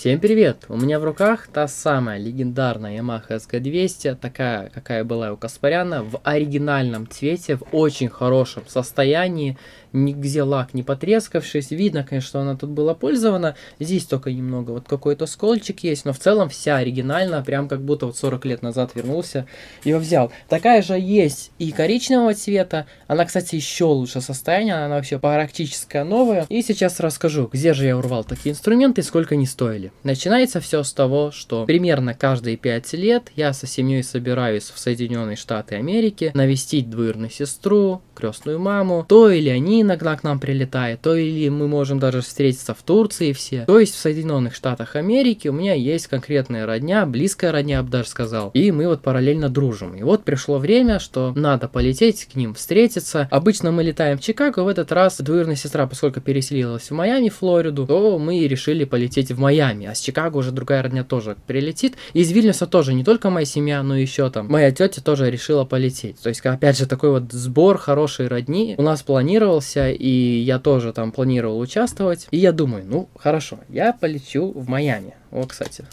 Всем привет! У меня в руках та самая легендарная Yamaha SG200, такая, какая была у Каспаряна, в оригинальном цвете, в очень хорошем состоянии нигде лак не потрескавшись. Видно, конечно, что она тут была пользована. Здесь только немного вот какой-то скольчик есть, но в целом вся оригинальная, прям как будто вот 40 лет назад вернулся, ее взял. Такая же есть и коричневого цвета. Она, кстати, еще лучше состояние, она вообще практически новая. И сейчас расскажу, где же я урвал такие инструменты и сколько они стоили. Начинается все с того, что примерно каждые 5 лет я со семьей собираюсь в Соединенные Штаты Америки навестить двоюродную сестру, крестную маму, то или они иногда к нам прилетает, то или мы можем даже встретиться в Турции все. То есть в Соединенных Штатах Америки у меня есть конкретная родня, близкая родня, я бы даже сказал. И мы вот параллельно дружим. И вот пришло время, что надо полететь к ним встретиться. Обычно мы летаем в Чикаго, в этот раз двоюродная сестра, поскольку переселилась в Майами, Флориду, то мы решили полететь в Майами. А с Чикаго уже другая родня тоже прилетит. И из Вильнюса тоже не только моя семья, но еще там моя тетя тоже решила полететь. То есть, опять же, такой вот сбор хорошей родни у нас планировался готовился, и я тоже там планировал участвовать. И я думаю, ну, хорошо, я полечу в Майами. О, кстати,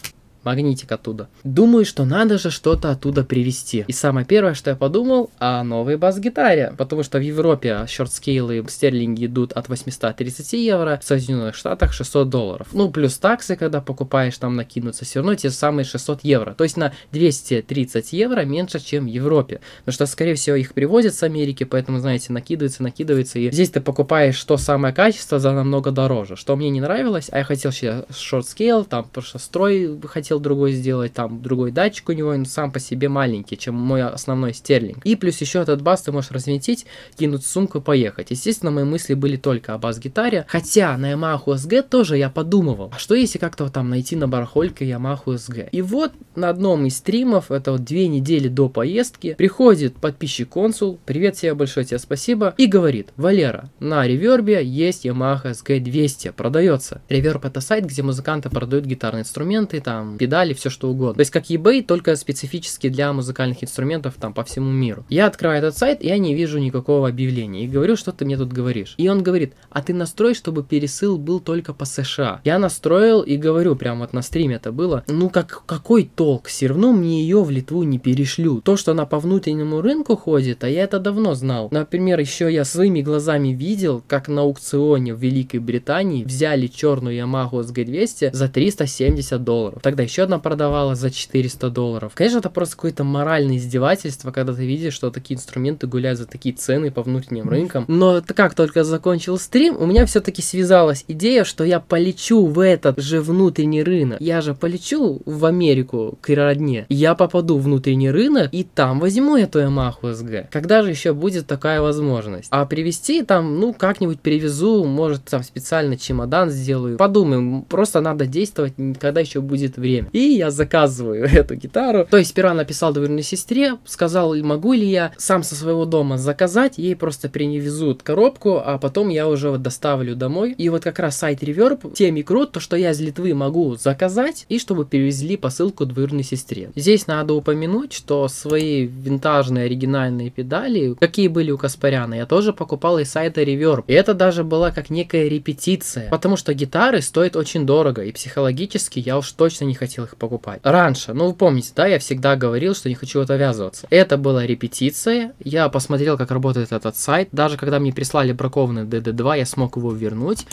магнитик оттуда. Думаю, что надо же что-то оттуда привезти. И самое первое, что я подумал, о новой бас-гитаре. Потому что в Европе шортскейлы стерлинги идут от 830 евро, в Соединенных Штатах 600 долларов. Ну, плюс таксы, когда покупаешь, там накинутся все равно те самые 600 евро. То есть на 230 евро меньше, чем в Европе. Потому что, скорее всего, их привозят с Америки, поэтому, знаете, накидывается, накидывается. И здесь ты покупаешь то самое качество за намного дороже. Что мне не нравилось, а я хотел сейчас шортскейл, там просто строй хотел хотел другой сделать, там другой датчик у него, он сам по себе маленький, чем мой основной стерлинг. И плюс еще этот бас ты можешь развинтить, кинуть сумку и поехать. Естественно, мои мысли были только о бас-гитаре, хотя на Yamaha SG тоже я подумывал, а что если как-то там найти на барахольке Yamaha SG? И вот на одном из стримов, это вот две недели до поездки, приходит подписчик-консул, привет тебе большое, тебе спасибо, и говорит, Валера, на ревербе есть Yamaha SG 200, продается. Реверб это сайт, где музыканты продают гитарные инструменты, там педали, все что угодно. То есть как eBay, только специфически для музыкальных инструментов там по всему миру. Я открываю этот сайт, я не вижу никакого объявления и говорю, что ты мне тут говоришь. И он говорит, а ты настрой, чтобы пересыл был только по США. Я настроил и говорю, прямо вот на стриме это было, ну как, какой толк, все равно мне ее в Литву не перешлю. То, что она по внутреннему рынку ходит, а я это давно знал. Например, еще я своими глазами видел, как на аукционе в Великой Британии взяли черную Yamaha SG200 за 370 долларов. Тогда еще еще одна продавала за 400 долларов. Конечно, это просто какое-то моральное издевательство, когда ты видишь, что такие инструменты гуляют за такие цены по внутренним рынкам. Но как только закончил стрим, у меня все-таки связалась идея, что я полечу в этот же внутренний рынок. Я же полечу в Америку к родне. Я попаду в внутренний рынок и там возьму эту Yamaha SG. Когда же еще будет такая возможность? А привезти там, ну, как-нибудь перевезу, может, там специально чемодан сделаю. Подумаем, просто надо действовать, когда еще будет время. И я заказываю эту гитару. То есть сперва написал двоюродной сестре, сказал, могу ли я сам со своего дома заказать, ей просто приневезут коробку, а потом я уже вот доставлю домой. И вот как раз сайт Reverb теми крут, то что я из Литвы могу заказать, и чтобы перевезли посылку двоюродной сестре. Здесь надо упомянуть, что свои винтажные оригинальные педали, какие были у Каспаряна, я тоже покупал из сайта Reverb. И это даже была как некая репетиция, потому что гитары стоят очень дорого, и психологически я уж точно не хотел хотел их покупать. Раньше, ну вы помните, да, я всегда говорил, что не хочу это ввязываться. Это была репетиция, я посмотрел, как работает этот сайт, даже когда мне прислали бракованный DD2, я смог его вернуть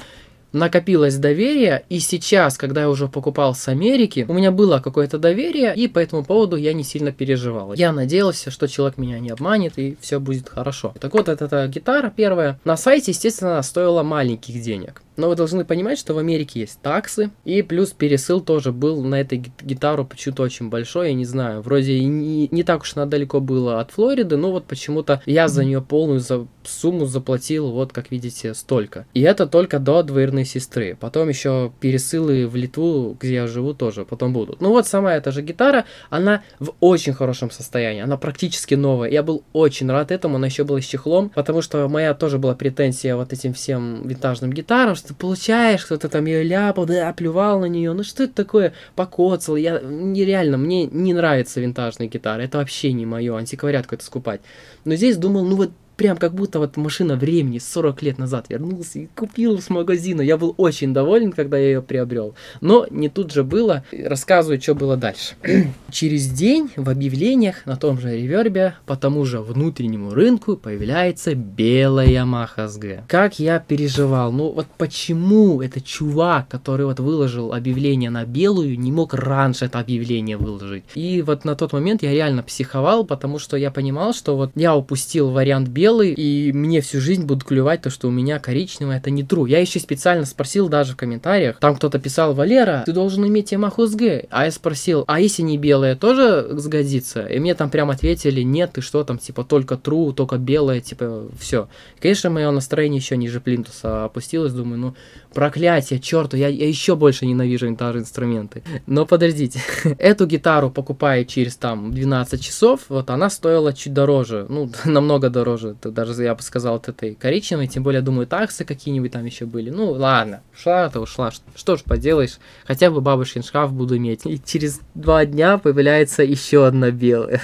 накопилось доверие, и сейчас, когда я уже покупал с Америки, у меня было какое-то доверие, и по этому поводу я не сильно переживал. Я надеялся, что человек меня не обманет, и все будет хорошо. Так вот, эта, эта гитара первая. На сайте, естественно, стоила маленьких денег. Но вы должны понимать, что в Америке есть таксы, и плюс пересыл тоже был на этой гитару почему-то очень большой, я не знаю, вроде не, не так уж она далеко было от Флориды, но вот почему-то я за нее полную за сумму заплатил, вот как видите, столько. И это только до двоюродной сестры. Потом еще пересылы в Литву, где я живу, тоже потом будут. Ну вот сама эта же гитара, она в очень хорошем состоянии, она практически новая. Я был очень рад этому, она еще была с чехлом, потому что моя тоже была претензия вот этим всем винтажным гитарам, ты получаешь, кто-то там ее ляпал, да, плювал на нее, ну что это такое, покоцал, я, нереально, мне не нравится винтажная гитара, это вообще не мое, антиквариат какой-то скупать. Но здесь думал, ну вот прям как будто вот машина времени 40 лет назад вернулся и купил с магазина. Я был очень доволен, когда я ее приобрел. Но не тут же было. Рассказываю, что было дальше. Через день в объявлениях на том же ревербе по тому же внутреннему рынку появляется белая Yamaha SG. Как я переживал. Ну вот почему этот чувак, который вот выложил объявление на белую, не мог раньше это объявление выложить. И вот на тот момент я реально психовал, потому что я понимал, что вот я упустил вариант белый, и мне всю жизнь будут клювать то, что у меня коричневый, это не true. Я еще специально спросил даже в комментариях, там кто-то писал, Валера, ты должен иметь Yamaha SG. А я спросил, а если не белая, тоже сгодится? И мне там прям ответили, нет, ты что там, типа, только true, только белая, типа, все. Конечно, мое настроение еще ниже плинтуса опустилось, думаю, ну, проклятие, черту, я, я еще больше ненавижу гитары-инструменты. Но подождите, эту гитару покупая через там 12 часов, вот она стоила чуть дороже, ну, намного дороже, даже я бы сказал, от этой коричневой, тем более, думаю, таксы какие-нибудь там еще были. Ну, ладно, ушла-то ушла, что, ж поделаешь, хотя бы бабушкин шкаф буду иметь. И через два дня появляется еще одна белая.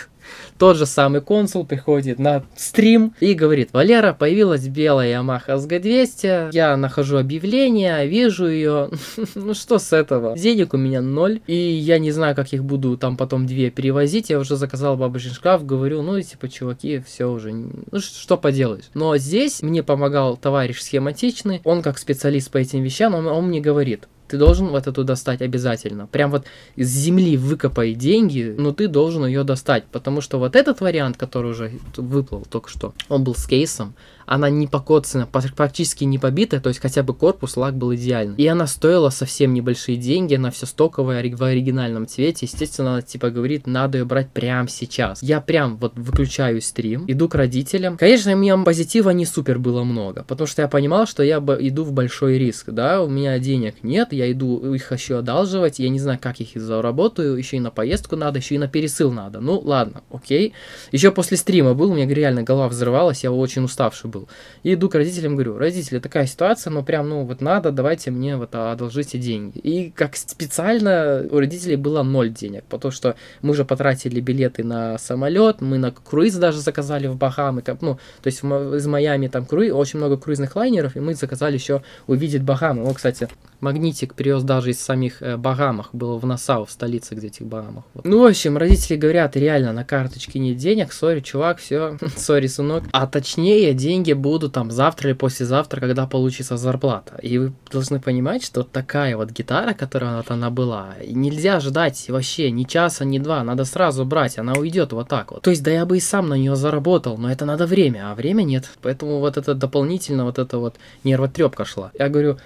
Тот же самый консул приходит на стрим и говорит, Валера, появилась белая Yamaha SG200, я нахожу объявление, вижу ее, ну что с этого? Денег у меня ноль, и я не знаю, как их буду там потом две перевозить, я уже заказал бабушкин шкаф, говорю, ну типа, чуваки, все уже, ну что поделаешь. Но здесь мне помогал товарищ схематичный, он как специалист по этим вещам, он, он мне говорит, ты должен вот эту достать обязательно. Прям вот из земли выкопай деньги, но ты должен ее достать. Потому что вот этот вариант, который уже выплыл только что, он был с кейсом, она не покоцана, практически не побитая, то есть хотя бы корпус, лак был идеальный. И она стоила совсем небольшие деньги, она все стоковая в оригинальном цвете. Естественно, она типа говорит, надо ее брать прямо сейчас. Я прям вот выключаю стрим, иду к родителям. Конечно, у меня позитива не супер было много, потому что я понимал, что я иду в большой риск, да, у меня денег нет, я иду их еще одалживать, я не знаю, как их заработаю, еще и на поездку надо, еще и на пересыл надо. Ну, ладно, окей. Еще после стрима был, у меня реально голова взрывалась, я очень уставший был был. И иду к родителям, говорю, родители, такая ситуация, но прям, ну, вот надо, давайте мне вот одолжите деньги. И как специально у родителей было ноль денег, потому что мы уже потратили билеты на самолет, мы на круиз даже заказали в Бахамы, как, ну, то есть из Майами там круиз, очень много круизных лайнеров, и мы заказали еще увидеть Бахамы. О, кстати, магнитик привез даже из самих э, Багамах, было в Насау, в столице где этих Багамах. Вот. Ну, в общем, родители говорят, реально, на карточке нет денег, сори, чувак, все, сори, сынок. А точнее, деньги будут там завтра или послезавтра, когда получится зарплата. И вы должны понимать, что такая вот гитара, которая вот она была, нельзя ждать вообще ни часа, ни два, надо сразу брать, она уйдет вот так вот. То есть, да я бы и сам на нее заработал, но это надо время, а время нет. Поэтому вот это дополнительно вот это вот нервотрепка шла. Я говорю,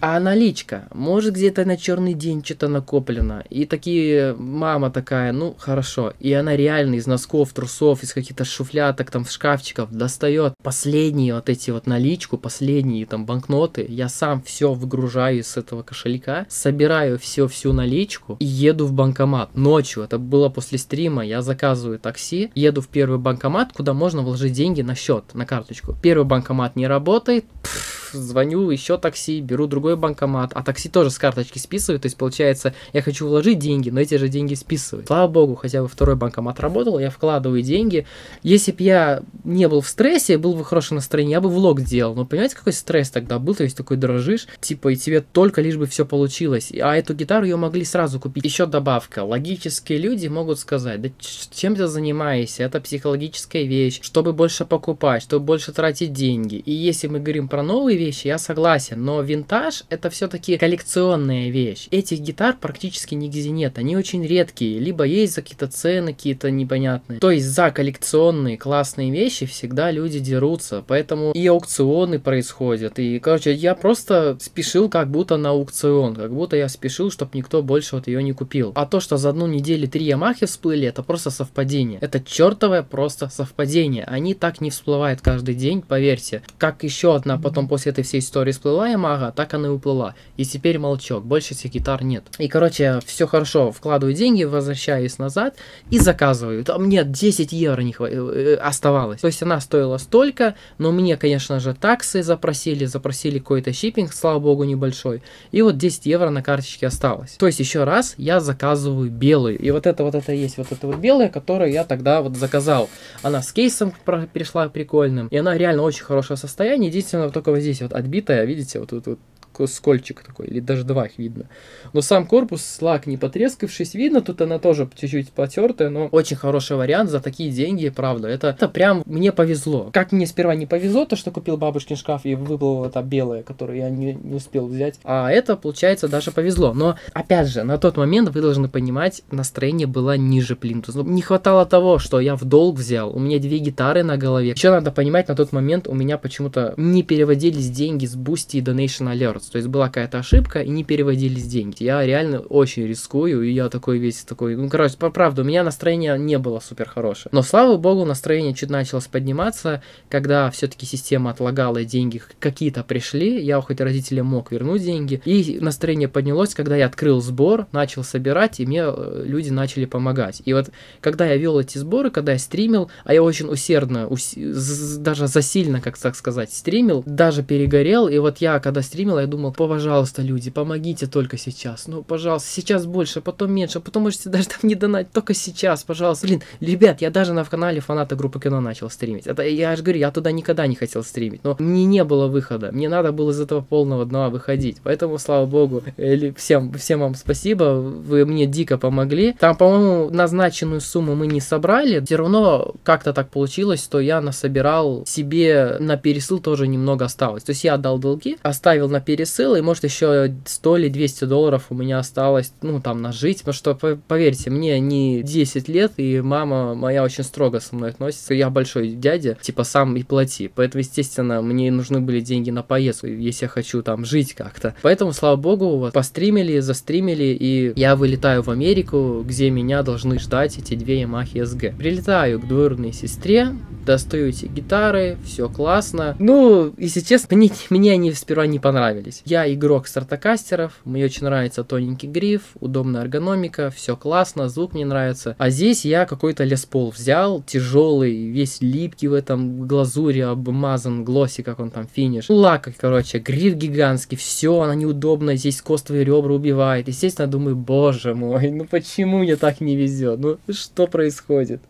а наличка, может где-то на черный день что-то накоплено. И такие, мама такая, ну хорошо. И она реально из носков, трусов, из каких-то шуфляток, там, шкафчиков достает последние вот эти вот наличку, последние там банкноты. Я сам все выгружаю из этого кошелька, собираю все, всю наличку и еду в банкомат. Ночью, это было после стрима, я заказываю такси, еду в первый банкомат, куда можно вложить деньги на счет, на карточку. Первый банкомат не работает, пфф, звоню, еще такси, беру другой банкомат, а такси тоже с карточки списывают, то есть получается, я хочу вложить деньги, но эти же деньги списывают. Слава богу, хотя бы второй банкомат работал, я вкладываю деньги. Если бы я не был в стрессе, был бы в хорошем настроении, я бы влог сделал. Но понимаете, какой стресс тогда был? То есть такой дрожишь, типа, и тебе только лишь бы все получилось. А эту гитару ее могли сразу купить. Еще добавка. Логические люди могут сказать, да чем ты занимаешься? Это психологическая вещь. Чтобы больше покупать, чтобы больше тратить деньги. И если мы говорим про новые вещи, я согласен. Но винтаж это все-таки коллекционная вещь. Этих гитар практически нигде нет. Они очень редкие. Либо есть за какие-то цены какие-то непонятные. То есть за коллекционные классные вещи всегда люди дерутся. Поэтому и аукционы происходят. И, короче, я просто спешил как будто на аукцион. Как будто я спешил, чтобы никто больше вот ее не купил. А то, что за одну неделю три Ямахи всплыли, это просто совпадение. Это чертовое просто совпадение. Они так не всплывают каждый день, поверьте. Как еще одна потом после этой всей истории всплыла Ямага, так она и уплыла. И теперь молчок, больше этих гитар нет. И, короче, все хорошо, вкладываю деньги, возвращаюсь назад и заказываю. Там нет, 10 евро не хва- э, э, оставалось. То есть она стоила столько, но мне, конечно же, таксы запросили, запросили какой-то шиппинг, слава богу, небольшой. И вот 10 евро на карточке осталось. То есть еще раз я заказываю белую. И вот это вот это есть вот это вот белая, которую я тогда вот заказал. Она с кейсом пришла прикольным. И она реально очень хорошего состояния. Единственное, только вот здесь вот отбитая, видите, вот тут вот скольчик такой, или даже два их видно. Но сам корпус, лак не потрескавшись, видно, тут она тоже чуть-чуть потертая, но очень хороший вариант за такие деньги, правда. Это, это прям мне повезло. Как мне сперва не повезло, то, что купил бабушкин шкаф и выплыла эта белая, которую я не, не успел взять. А это, получается, даже повезло. Но, опять же, на тот момент вы должны понимать, настроение было ниже плинтуса. Ну, Не хватало того, что я в долг взял, у меня две гитары на голове. Еще надо понимать, на тот момент у меня почему-то не переводились деньги с Boosty и Donation Alerts. То есть была какая-то ошибка и не переводились деньги. Я реально очень рискую, и я такой весь такой... Ну, короче, по правде, у меня настроение не было супер хорошее. Но, слава богу, настроение чуть началось подниматься, когда все-таки система отлагала деньги какие-то пришли, я хоть родителям мог вернуть деньги, и настроение поднялось, когда я открыл сбор, начал собирать, и мне э, люди начали помогать. И вот когда я вел эти сборы, когда я стримил, а я очень усердно, ус- даже засильно, как так сказать, стримил, даже перегорел, и вот я, когда стримил, я думал, пожалуйста, люди, помогите только сейчас, ну, пожалуйста, сейчас больше, потом меньше, потом можете даже там не донать, только сейчас, пожалуйста. Блин, ребят, я даже на канале фаната группы кино начал стримить. Это, я же говорю, я туда никогда не хотел стримить, но мне не было выхода, мне надо было из этого полного дна выходить, поэтому, слава богу, э, всем, всем вам спасибо, вы мне дико помогли. Там, по-моему, назначенную сумму мы не собрали, все равно как-то так получилось, что я насобирал себе на пересыл тоже немного осталось. То есть я отдал долги, оставил на пересыл, и может еще 100 или 200 долларов у меня осталось, ну, там, на жить, потому что, по- поверьте, мне не 10 лет, и мама моя очень строго со мной относится, я большой дядя, типа, сам и плати, поэтому, естественно, мне нужны были деньги на поездку, если я хочу там жить как-то. Поэтому, слава богу, вот, постримили, застримили, и я вылетаю в Америку, где меня должны ждать эти две Yamaha SG. Прилетаю к двоюродной сестре, достаю эти гитары, все классно. Ну, если честно, мне, мне они сперва не понравились. Я игрок стартокастеров, мне очень нравится тоненький гриф, удобная эргономика, все классно, звук мне нравится. А здесь я какой-то леспол взял, тяжелый, весь липкий в этом глазури, обмазан, глосси, как он там, финиш. Лак, короче, гриф гигантский, все, она неудобная, здесь костовые ребра убивает. Естественно, думаю, боже мой, ну почему мне так не везет? Ну, что происходит?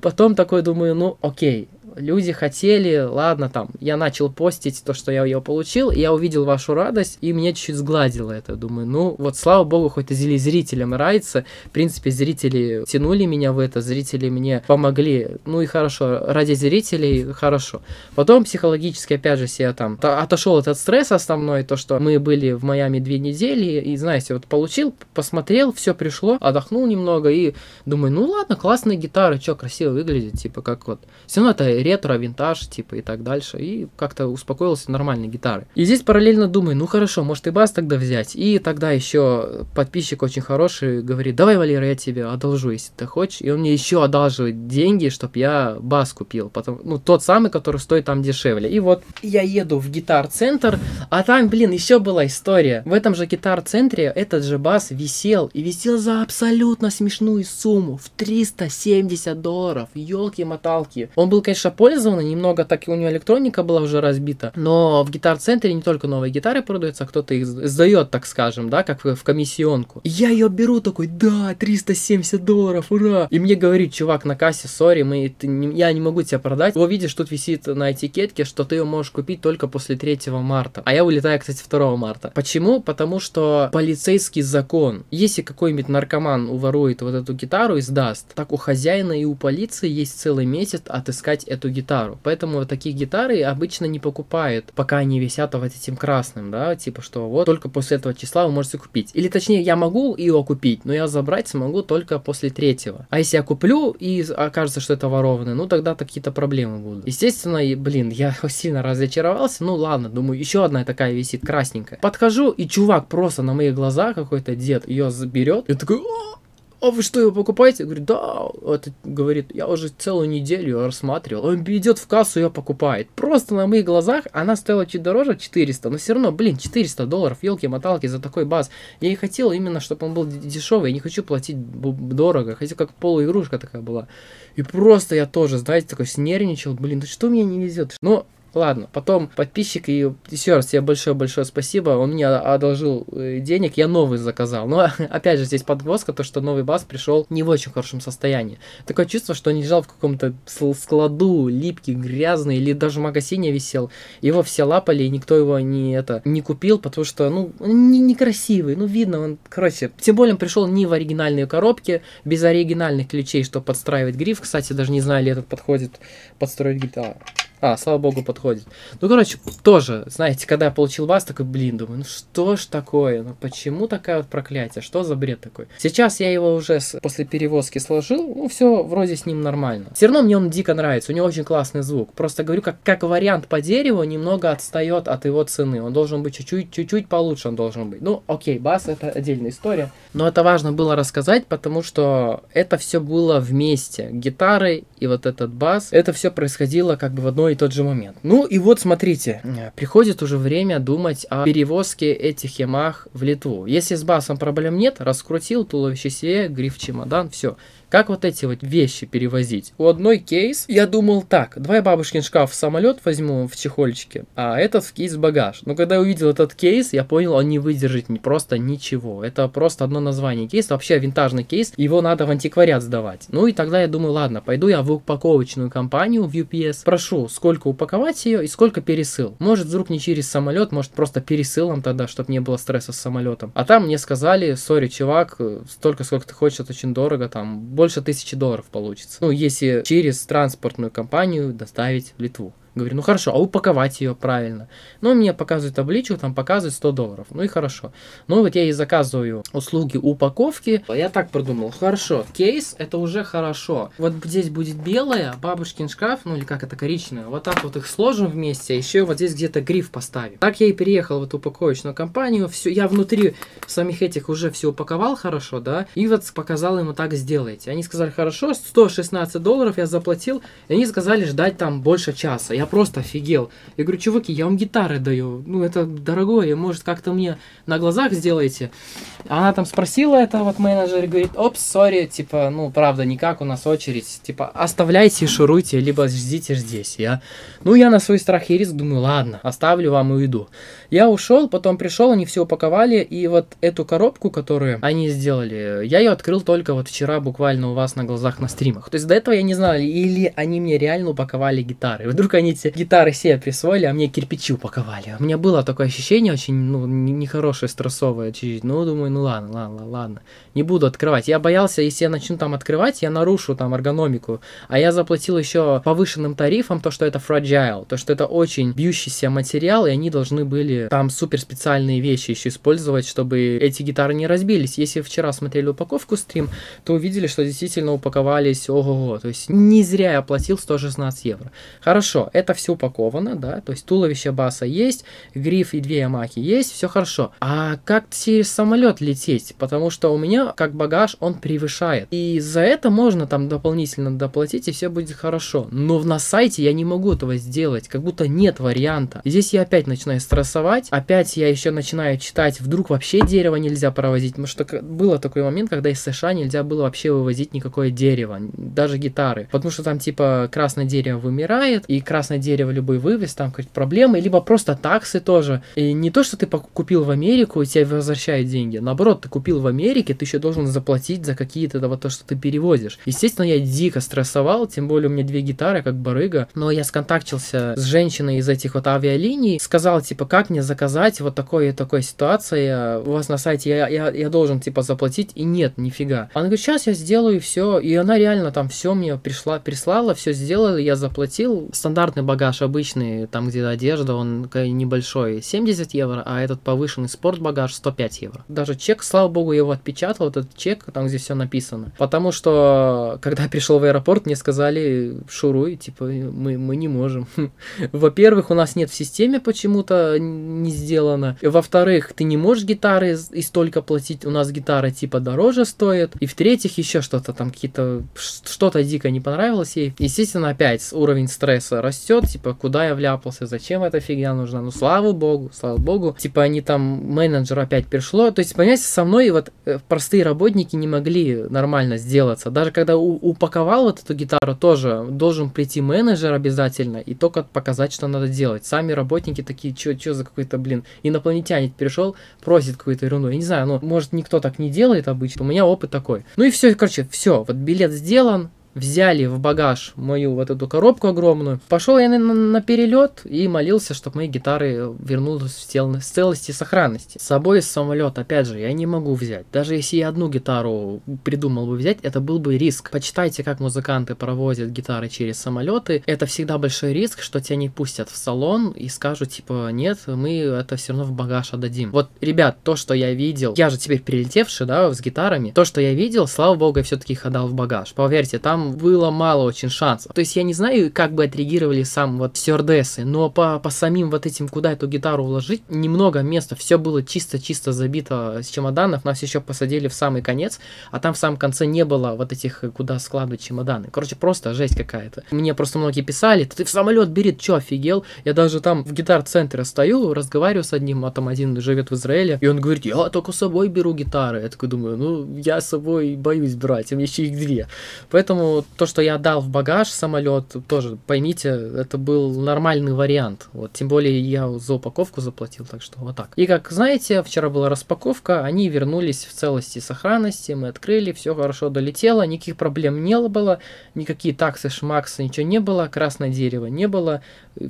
Потом такой думаю, ну, окей, люди хотели, ладно, там, я начал постить то, что я ее получил, и я увидел вашу радость, и мне чуть-чуть сгладило это. Думаю, ну, вот слава богу, хоть и зели- зрителям нравится. В принципе, зрители тянули меня в это, зрители мне помогли. Ну и хорошо, ради зрителей хорошо. Потом психологически, опять же, я там та- отошел этот стресс основной, то, что мы были в Майами две недели, и, знаете, вот получил, посмотрел, все пришло, отдохнул немного, и думаю, ну ладно, классные гитары, что, красиво выглядит, типа, как вот. Все равно это ретро, винтаж, типа, и так дальше, и как-то успокоился нормальной гитары. И здесь параллельно думаю, ну хорошо, может и бас тогда взять. И тогда еще подписчик очень хороший говорит, давай, Валера, я тебе одолжу, если ты хочешь. И он мне еще одалживает деньги, чтобы я бас купил. Потом, ну, тот самый, который стоит там дешевле. И вот я еду в гитар-центр, а там, блин, еще была история. В этом же гитар-центре этот же бас висел, и висел за абсолютно смешную сумму, в 370 долларов, елки-моталки. Он был, конечно, пользованный, немного так и у него электроника была уже разбита, но в гитар-центре не только новые гитары продаются, а кто-то их сдает, так скажем, да, как в комиссионку. И я ее беру такой, да, 370 долларов, ура! И мне говорит чувак на кассе, сори, мы, ты не- я не могу тебя продать. Его видишь, тут висит на этикетке, что ты ее можешь купить только после 3 марта. А я улетаю, кстати, 2 марта. Почему? Потому что полицейский закон. Если какой-нибудь наркоман уворует вот эту гитару и сдаст, так у хозяина и у полиции есть целый месяц отыскать эту гитару. Поэтому такие гитары обычно не покупают, пока они висят вот этим красным, да, типа что вот только после этого числа вы можете купить. Или точнее, я могу ее купить, но я забрать смогу только после третьего. А если я куплю и окажется, что это ворованное, ну тогда какие-то проблемы будут. Естественно, и, блин, я сильно разочаровался, ну ладно, думаю, еще одна такая висит красненькая. Подхожу, и чувак просто на моих глазах какой-то дед ее заберет, и такой, «О, а вы что, его покупаете? Я говорю, да, это говорит, я уже целую неделю рассматривал. Он идет в кассу, ее покупает. Просто на моих глазах она стоила чуть дороже, 400, но все равно, блин, 400 долларов, елки-моталки за такой баз. Я и хотел именно, чтобы он был дешевый, я не хочу платить дорого, хочу как полуигрушка такая была. И просто я тоже, знаете, такой снервничал, блин, да что мне не везет? Но Ладно, потом подписчик, и еще раз тебе большое-большое спасибо, он мне одолжил э, денег, я новый заказал. Но опять же здесь подгвоздка, то что новый бас пришел не в очень хорошем состоянии. Такое чувство, что он лежал в каком-то складу, липкий, грязный, или даже в магазине висел. Его все лапали, и никто его не, это, не купил, потому что, ну, не, некрасивый, ну, видно, он, короче, тем более он пришел не в оригинальные коробки, без оригинальных ключей, чтобы подстраивать гриф. Кстати, даже не знаю, ли этот подходит подстроить. А, а, слава богу, подходит. Ну, короче, тоже, знаете, когда я получил вас, такой, блин, думаю, ну что ж такое? Ну почему такая вот проклятие? Что за бред такой? Сейчас я его уже с, после перевозки сложил, ну все вроде с ним нормально. Все равно мне он дико нравится, у него очень классный звук. Просто говорю, как, как вариант по дереву немного отстает от его цены. Он должен быть чуть-чуть, чуть-чуть получше он должен быть. Ну, окей, бас это отдельная история. Но это важно было рассказать, потому что это все было вместе. Гитары и вот этот бас, это все происходило как бы в одной и тот же момент. Ну и вот смотрите, э, приходит уже время думать о перевозке этих Ямах в Литву. Если с басом проблем нет, раскрутил туловище себе, гриф чемодан, все. Как вот эти вот вещи перевозить? У одной кейс, я думал так, давай бабушкин шкаф в самолет возьму в чехольчике, а этот в кейс багаж. Но когда я увидел этот кейс, я понял, он не выдержит просто ничего. Это просто одно название кейс, вообще винтажный кейс, его надо в антиквариат сдавать. Ну и тогда я думаю, ладно, пойду я в упаковочную компанию в UPS, прошу, сколько упаковать ее и сколько пересыл. Может вдруг не через самолет, может просто пересылом тогда, чтобы не было стресса с самолетом. А там мне сказали, сори, чувак, столько, сколько ты хочешь, это очень дорого, там больше тысячи долларов получится. Ну, если через транспортную компанию доставить в Литву. Говорю, ну хорошо, а упаковать ее правильно? Ну, мне показывает табличку, там показывает 100 долларов. Ну и хорошо. Ну вот я и заказываю услуги упаковки. Я так продумал, хорошо, кейс это уже хорошо. Вот здесь будет белая, бабушкин шкаф, ну или как это, коричневая. Вот так вот их сложим вместе, а еще вот здесь где-то гриф поставим. Так я и переехал в эту упаковочную компанию. Все, я внутри самих этих уже все упаковал хорошо, да, и вот показал ему так сделайте. Они сказали, хорошо, 116 долларов я заплатил, и они сказали ждать там больше часа. Я просто офигел. Я говорю, чуваки, я вам гитары даю. Ну, это дорогое, может, как-то мне на глазах сделаете. Она там спросила это, вот менеджер, говорит, опс, сори, типа, ну, правда, никак, у нас очередь. Типа, оставляйте, шуруйте, либо ждите здесь. Я, ну, я на свой страх и риск думаю, ладно, оставлю вам и уйду. Я ушел, потом пришел, они все упаковали, и вот эту коробку, которую они сделали, я ее открыл только вот вчера буквально у вас на глазах на стримах. То есть до этого я не знал, или они мне реально упаковали гитары. Вдруг они эти гитары себе присвоили, а мне кирпичи упаковали. У меня было такое ощущение очень, ну, нехорошее, стрессовое. Ну, думаю, ну ладно, ладно, ладно. Не буду открывать. Я боялся, если я начну там открывать, я нарушу там эргономику. А я заплатил еще повышенным тарифом, то, что это fragile, то, что это очень бьющийся материал, и они должны были там супер специальные вещи еще использовать, чтобы эти гитары не разбились. Если вчера смотрели упаковку стрим, то увидели, что действительно упаковались ого-го. То есть не зря я оплатил 116 евро. Хорошо, это все упаковано, да, то есть туловище баса есть, гриф и две ямаки есть, все хорошо. А как через самолет лететь? Потому что у меня как багаж он превышает. И за это можно там дополнительно доплатить, и все будет хорошо. Но на сайте я не могу этого сделать, как будто нет варианта. Здесь я опять начинаю стрессовать. Опять я еще начинаю читать, вдруг вообще дерево нельзя провозить, потому что было такой момент, когда из США нельзя было вообще вывозить никакое дерево, даже гитары, потому что там типа красное дерево вымирает, и красное дерево любой вывез, там какие-то проблемы, либо просто таксы тоже. И не то, что ты купил в Америку и тебе возвращают деньги, наоборот, ты купил в Америке, ты еще должен заплатить за какие-то вот то, что ты перевозишь. Естественно, я дико стрессовал, тем более у меня две гитары, как барыга, но я сконтактился с женщиной из этих вот авиалиний, сказал, типа, как мне заказать вот такой и такой ситуации, у вас на сайте я, я, я должен типа заплатить, и нет, нифига. Она говорит, сейчас я сделаю все, и она реально там все мне пришла, прислала, все сделала, я заплатил, стандартный стандартный багаж обычный, там где одежда, он небольшой, 70 евро, а этот повышенный спорт-багаж 105 евро. Даже чек, слава богу, его отпечатал, вот этот чек, там где все написано. Потому что, когда я пришел в аэропорт, мне сказали, шуруй, типа, мы, мы не можем. Во-первых, у нас нет в системе почему-то не сделано. Во-вторых, ты не можешь гитары и столько платить, у нас гитара типа дороже стоит. И в-третьих, еще что-то там, какие-то, что-то дико не понравилось ей. Естественно, опять уровень стресса растет, типа, куда я вляпался, зачем эта фигня нужна. Ну, слава богу, слава богу. Типа, они там, менеджер опять пришло. То есть, понимаете, со мной вот э, простые работники не могли нормально сделаться. Даже когда упаковал вот эту гитару, тоже должен прийти менеджер обязательно и только показать, что надо делать. Сами работники такие, что за какой-то, блин, инопланетянин перешел, просит какую-то ерунду. Я не знаю, ну, может, никто так не делает обычно. У меня опыт такой. Ну и все, короче, все. Вот билет сделан, взяли в багаж мою вот эту коробку огромную. Пошел я на, на, перелет и молился, чтобы мои гитары вернулись в, цел, в целости и сохранности. С собой из самолета, опять же, я не могу взять. Даже если я одну гитару придумал бы взять, это был бы риск. Почитайте, как музыканты провозят гитары через самолеты. Это всегда большой риск, что тебя не пустят в салон и скажут, типа, нет, мы это все равно в багаж отдадим. Вот, ребят, то, что я видел, я же теперь прилетевший, да, с гитарами, то, что я видел, слава богу, я все-таки их отдал в багаж. Поверьте, там было мало очень шансов. То есть я не знаю, как бы отреагировали сам вот стюардессы, но по, по самим вот этим, куда эту гитару вложить, немного места, все было чисто-чисто забито с чемоданов, нас еще посадили в самый конец, а там в самом конце не было вот этих, куда складывать чемоданы. Короче, просто жесть какая-то. Мне просто многие писали, ты в самолет бери, что офигел? Я даже там в гитар-центре стою, разговариваю с одним, а там один живет в Израиле, и он говорит, я только с собой беру гитары. Я такой думаю, ну, я с собой боюсь брать, у меня еще их две. Поэтому то, что я дал в багаж самолет, тоже поймите, это был нормальный вариант. Вот, тем более я за упаковку заплатил, так что вот так. И как знаете, вчера была распаковка, они вернулись в целости и сохранности, мы открыли, все хорошо долетело, никаких проблем не было, никакие таксы, шмаксы, ничего не было, красное дерево не было,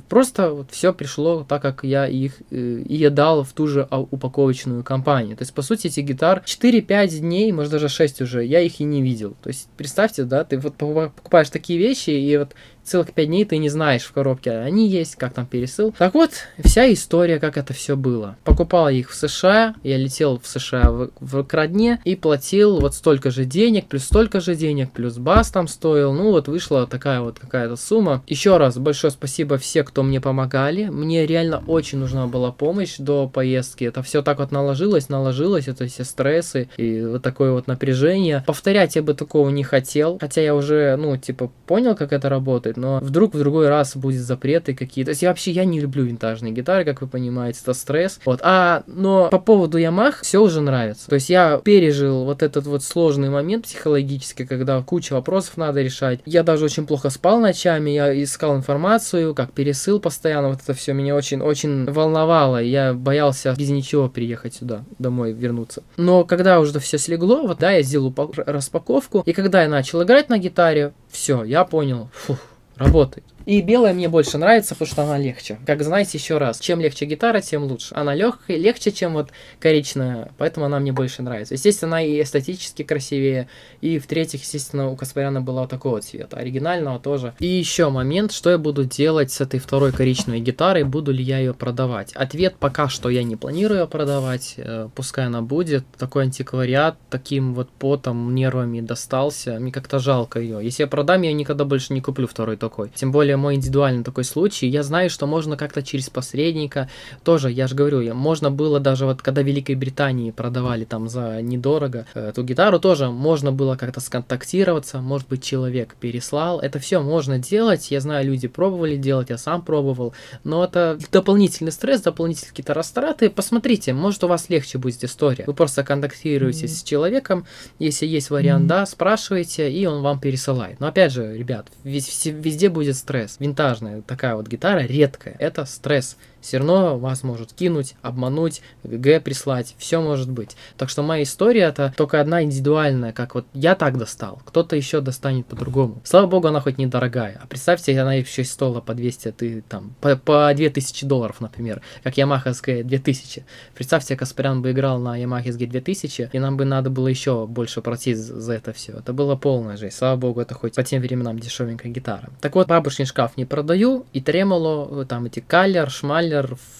просто вот все пришло так, как я их э, и дал в ту же упаковочную компанию. То есть, по сути, эти гитар 4-5 дней, может даже 6 уже, я их и не видел. То есть, представьте, да, ты вот вот покупаешь такие вещи, и вот целых пять дней ты не знаешь в коробке, они есть, как там пересыл. Так вот, вся история, как это все было. Покупал их в США, я летел в США в, в Крадне и платил вот столько же денег, плюс столько же денег, плюс бас там стоил. Ну вот вышла такая вот какая-то сумма. Еще раз большое спасибо все, кто мне помогали. Мне реально очень нужна была помощь до поездки. Это все так вот наложилось, наложилось, это все стрессы и вот такое вот напряжение. Повторять я бы такого не хотел, хотя я уже, ну, типа, понял, как это работает работает, но вдруг в другой раз будет запреты какие-то. То есть я вообще я не люблю винтажные гитары, как вы понимаете, это стресс. Вот. А, но по поводу Yamaha все уже нравится. То есть я пережил вот этот вот сложный момент психологически, когда куча вопросов надо решать. Я даже очень плохо спал ночами, я искал информацию, как пересыл постоянно, вот это все меня очень-очень волновало. Я боялся без ничего приехать сюда, домой вернуться. Но когда уже все слегло, вот да, я сделал распаковку, и когда я начал играть на гитаре, все, я понял, фух, работает. И белая мне больше нравится, потому что она легче. Как знаете, еще раз, чем легче гитара, тем лучше. Она легкая, легче, чем вот коричневая, поэтому она мне больше нравится. Естественно, она и эстетически красивее, и в-третьих, естественно, у Каспаряна была такого цвета, оригинального тоже. И еще момент, что я буду делать с этой второй коричневой гитарой, буду ли я ее продавать. Ответ пока что я не планирую ее продавать, э, пускай она будет. Такой антиквариат, таким вот потом, нервами достался, мне как-то жалко ее. Если я продам, я никогда больше не куплю второй такой. Тем более более мой индивидуальный такой случай. Я знаю, что можно как-то через посредника, тоже, я же говорю, можно было даже вот когда в Великой Британии продавали там за недорого э, эту гитару, тоже можно было как-то сконтактироваться, может быть человек переслал. Это все можно делать, я знаю, люди пробовали делать, я сам пробовал, но это дополнительный стресс, дополнительные какие-то растраты. Посмотрите, может у вас легче будет история. Вы просто контактируете mm-hmm. с человеком, если есть вариант, mm-hmm. да, спрашиваете, и он вам пересылает. Но опять же, ребят, везде будет стресс стресс. Винтажная такая вот гитара, редкая. Это стресс. Все равно вас может кинуть, обмануть, ГГ прислать, все может быть. Так что моя история это только одна индивидуальная, как вот я так достал, кто-то еще достанет по-другому. Слава богу, она хоть недорогая. А представьте, она еще стоила по 200, ты там, по, по 2000 долларов, например, как Yamaha SG 2000. Представьте, Каспарян бы играл на Yamaha SG 2000, и нам бы надо было еще больше платить за это все. Это было полная жесть. Слава богу, это хоть по тем временам дешевенькая гитара. Так вот, бабушкин шкаф не продаю, и тремоло, там эти Каллер, Шмаллер,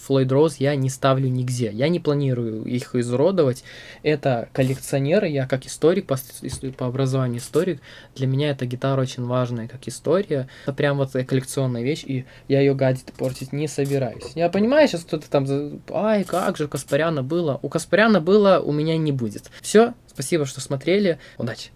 Флойд Роуз я не ставлю нигде. Я не планирую их изуродовать. Это коллекционеры, я как историк, по, по образованию историк, для меня эта гитара очень важная как история. Это прям вот коллекционная вещь, и я ее гадить портить не собираюсь. Я понимаю, сейчас кто-то там, ай, как же Каспаряна было. У Каспаряна было, у меня не будет. Все, спасибо, что смотрели. Удачи!